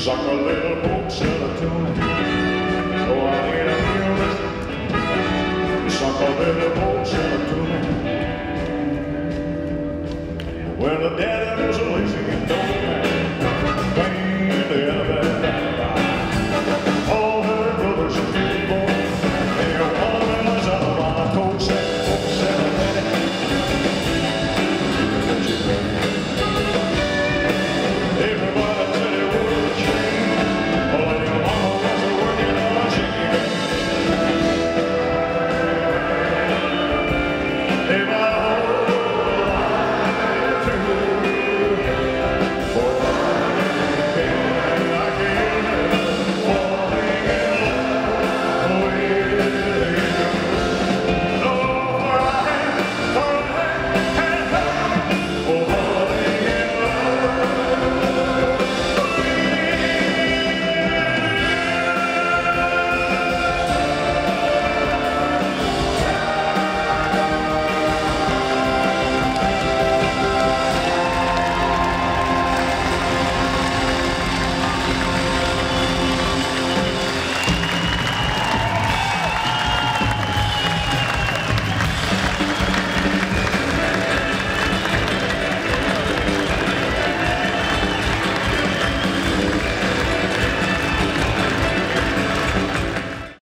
Suck a little boat sailor to me Oh, I need a feeling Suck a little boat sailor to me Well, the dead